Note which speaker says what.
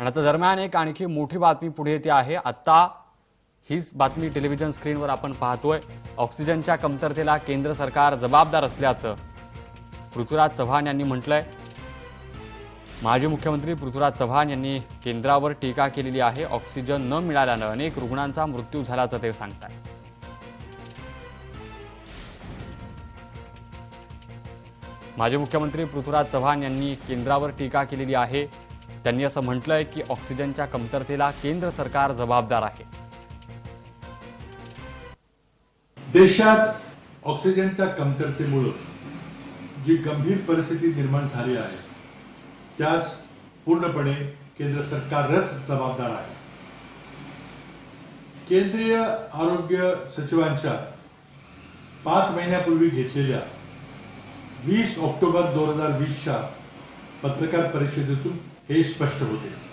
Speaker 1: आणि आता दरम्यान एक आणखी मोठी बातमी पुढे येते आहे. आता हीच बातमी टेलिव्हिजन स्क्रीनवर आपण पाहतोय. ऑक्सिजनच्या कमतरतेला केंद्र सरकार जबाबदार असल्याचं पृथ्वीराज चव्हाण यांनी म्हटलंय. माजी मुख्यमंत्री पृथ्वीराज चव्हाण यांनी केंद्रावर टीका केलेली आहे. ऑक्सिजन न मिळाल्यानं अनेक रुग्णांचा मृत्यू झाल्याचं ते सांगताय माजी मुख्यमंत्री पृथ्वीराज चव्हाण यांनी केंद्रावर टीका केलेली आहे. त्यांनी असं म्हटलंय की ऑक्सिजनच्या कमतरतेला केंद्र सरकार जबाबदार आहे.
Speaker 2: देशात ऑक्सिजनच्या कमतरतेमुळं जी गंभीर परिस्थिती निर्माण झाली आहे त्यास पूर्णपणे केंद्र सरकारच जबाबदार आहे. केंद्रीय आरोग्य सचिवांच्या पाच महिन्यापूर्वी घेतलेल्या वीस ऑक्टोबर दोन हजार वीसच्या पत्रकार परिषदेतून हे स्पष्ट होते.